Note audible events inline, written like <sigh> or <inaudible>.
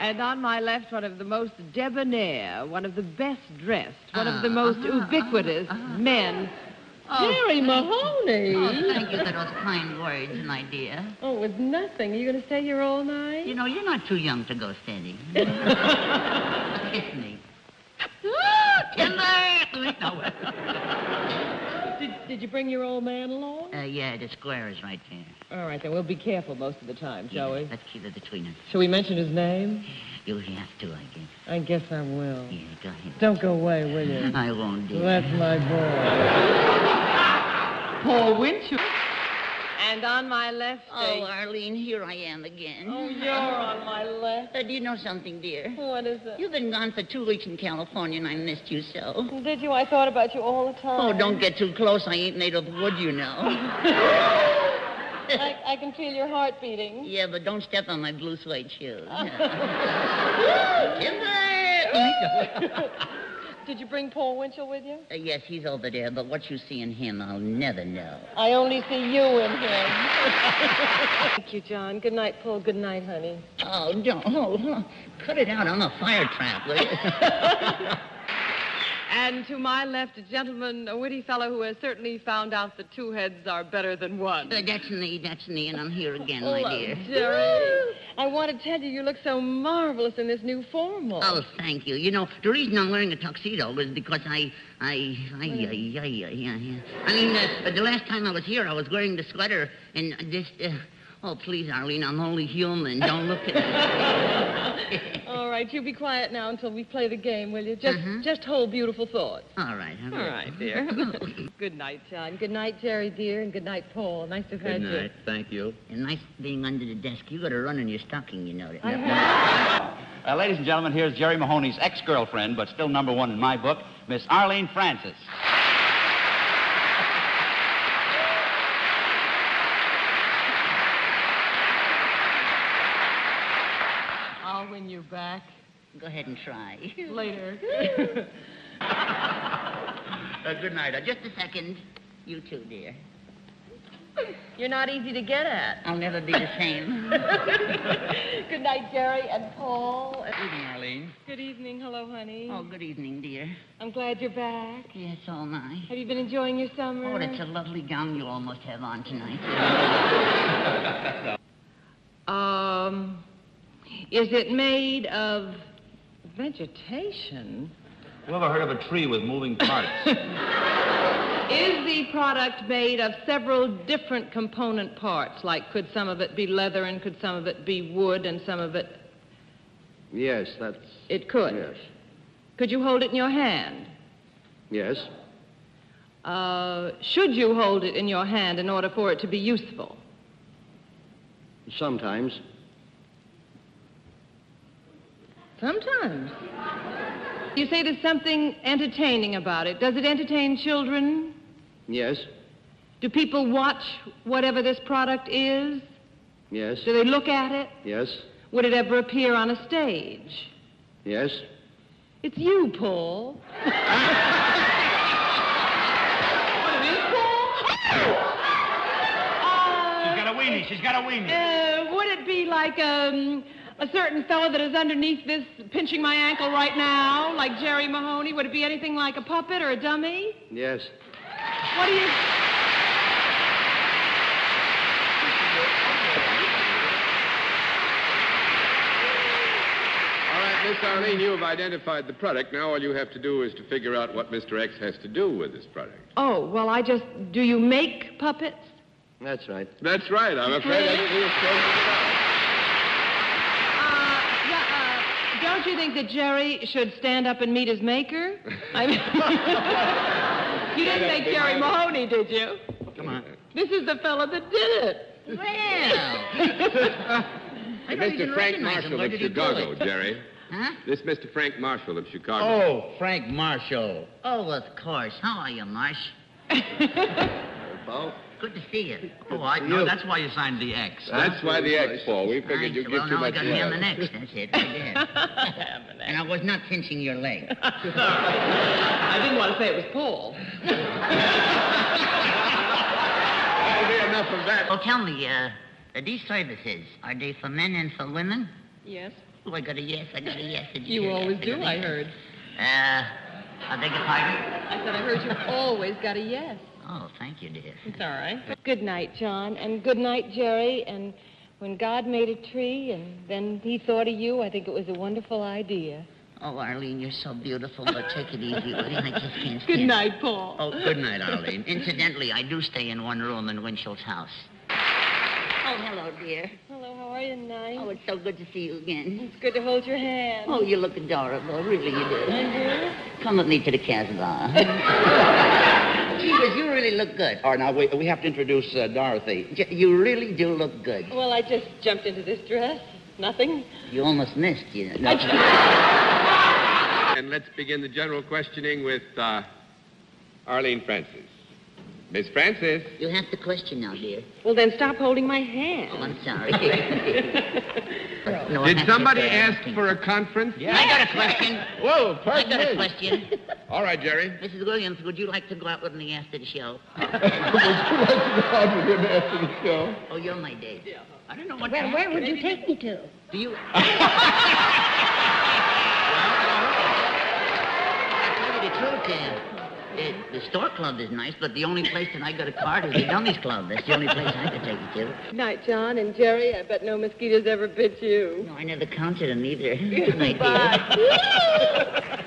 And on my left, one of the most debonair, one of the best dressed, one of the Ah, most ah, ubiquitous ah, men. Oh, Jerry Mahoney. Oh, thank you for those kind words, my dear. Oh, it was nothing. Are you going to stay here all night? You know, you're not too young to go steady. <laughs> Kiss me. <laughs> Timber! No. Did, did you bring your old man along? Uh, yeah, the square is right there. All right, then we'll be careful most of the time, Joey. Yeah, let's keep it between us. Shall we mention his name? You'll have to, I guess. I guess I will. Yeah, go ahead. Don't go away, will you? <laughs> I won't, dear. That's my boy. Paul Winchell. And on my left, Oh, uh, Arlene, here I am again. oh, you're on my left. Uh, do you know something, dear? What is it? You've been gone for two weeks in California, and I missed you so. Did you? I thought about you all the time. Oh, don't get too close. I ain't made of wood, you know. <laughs> I, I can feel your heart beating. yeah, but don't step on my blue suede shoes. <laughs> Timber! <laughs> Did you bring Paul Winchell with you? Uh, yes, he's over there, but what you see in him, I'll never know. I only see you in him. <laughs> Thank you, John. Good night, Paul. Good night, honey. Oh, don't. Oh, oh, cut it out. I'm a fire trap, will you? <laughs> And to my left, a gentleman, a witty fellow who has certainly found out that two heads are better than one. Uh, that's me, that's me, and I'm here again, my dear. Jerry. I want to tell you, you look so marvelous in this new formal. Oh, thank you. You know, the reason I'm wearing a tuxedo was because I, I, I, I, I, I, yeah, yeah. I mean, uh, the last time I was here, I was wearing the sweater, and this, uh, oh, please, Arlene, I'm only human. Don't look at me. <laughs> All right, you be quiet now until we play the game, will you? Just, Mhm. just hold beautiful thoughts. all right, all All right. right, dear. <laughs> good night, John. Good night, Jerry, dear, and good night, Paul. Nice to have had Good you. night. Thank you. And nice being under the desk. You got to run in your stocking, you know that. I have. <laughs> Uh, ladies and gentlemen, here's Jerry Mahoney's ex-girlfriend, but still number one in my book, Miss Arlene Francis. I'll win you back Go ahead and try. <laughs> later. Uh, good night. Uh, just a second. You too, dear. You're not easy to get at. I'll never be the same. <laughs> good night, Jerry and Paul. Good evening, Arlene. Good evening. Hello, honey. oh, good evening, dear. I'm glad you're back. Yes, so am I. Have you been enjoying your summer? Oh, it's a lovely gown you almost have on tonight. <laughs> Um, is it made of vegetation? You ever heard of a tree with moving parts? <laughs> Is the product made of several different component parts? Like, could some of it be leather and could some of it be wood and some of it. Yes, that's. It could? Yes. Could you hold it in your hand? Yes. Uh, should you hold it in your hand in order for it to be useful? Sometimes. Sometimes. You say there's something entertaining about it. Does it entertain children? Yes. Do people watch whatever this product is? Yes. Do they look at it? Yes. Would it ever appear on a stage? Yes. It's you, Paul. <laughs> what it is, Paul? She's got a weenie. She's got a weenie. Uh, would it be like um, a certain fellow that is underneath this pinching my ankle right now, like Jerry Mahoney? Would it be anything like a puppet or a dummy? Yes. What do you... All right, Miss Arlene, you have identified the product. Now all you have to do is to figure out what Mr. X has to do with this product. Oh, well, I just... Do you make puppets? That's right. That's right. I'm afraid yeah, uh, don't you think that Jerry should stand up and meet his maker? I mean, <laughs> you didn't think Jerry Mahoney, did you? Come on. This is the fellow that did it. Well. <laughs> I don't Mr. Frank. Marshall of did he do Chicago. Jerry. Huh? This Mr. Frank Marshall of Chicago. oh, Frank Marshall. Oh, of course. How are you, Marsh? Paul? Good to see you. Oh, I know. That's why you signed the X. That's why the X, Paul. We figured Right, you'd well, give too now I much got love. ham and eggs. That's it. Right there. <laughs> and I was not pinching your leg. <laughs> I didn't want to say it was Paul. <laughs> That'll be enough of that. Oh, tell me, uh, uh, these services, are they for men and for women? Yes. Oh, I got a yes. I got a yes. Did You hear that? always got do, I, yes. heard. Uh, I beg your pardon? I said I heard you always got a yes. Oh, thank you, dear. It's all right. Good night, John, and good night, Jerry. And when God made a tree and then he thought of you, I think it was a wonderful idea. Oh, Arlene, you're so beautiful, but take it easy, will you? I just can't stand Good night, Paul. Oh, good night, Arlene. Incidentally, I do stay in one room in Winchell's house. Oh, hello, dear. Hello, how are you tonight? Oh, it's so good to see you again. it's good to hold your hand. Oh, you look adorable. Really, you do. I Come with me to the Casbah. Jeepers, <laughs> you really look good. All right, now, we, we have to introduce uh, Dorothy. J- You really do look good. Well, I just jumped into this dress. Nothing. You almost missed, you know. And let's begin the general questioning with uh, Arlene Francis. Miss Francis. You have the question now, dear. Well, then stop holding my hand. Oh. I'm sorry. <laughs> No, Did somebody ask anything. for a conference? I got a question. Whoa, I pardon got a question. All right, Jerry. Mrs. Williams, would you like to go out with me after the show? <laughs> would you like to go out with him after the show? Oh, you're my date. Yeah. I don't know what Well, where would you take me to? Do you... <laughs> I'll tell you the truth, uh, the, Stork Club is nice, but the only place that I got a card is the dummies club. That's the only place I could take you to. Good night, John and Jerry. I bet no mosquitoes ever bit you. No, I never counted them either. <laughs> Good night, dear. <laughs>